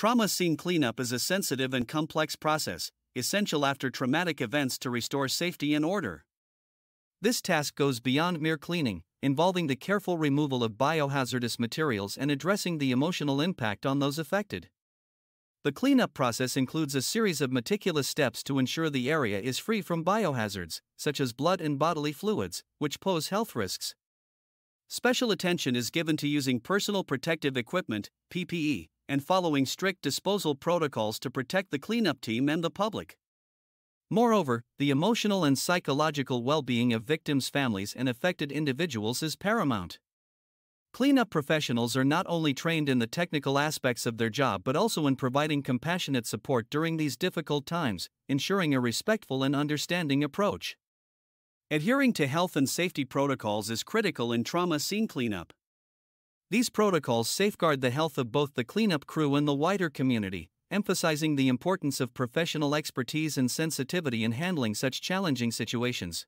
Trauma scene cleanup is a sensitive and complex process, essential after traumatic events to restore safety and order. This task goes beyond mere cleaning, involving the careful removal of biohazardous materials and addressing the emotional impact on those affected. The cleanup process includes a series of meticulous steps to ensure the area is free from biohazards, such as blood and bodily fluids, which pose health risks. Special attention is given to using personal protective equipment, PPE, and following strict disposal protocols to protect the cleanup team and the public. Moreover, the emotional and psychological well being of victims' families and affected individuals is paramount. Cleanup professionals are not only trained in the technical aspects of their job but also in providing compassionate support during these difficult times, ensuring a respectful and understanding approach. Adhering to health and safety protocols is critical in trauma scene cleanup. These protocols safeguard the health of both the cleanup crew and the wider community, emphasizing the importance of professional expertise and sensitivity in handling such challenging situations.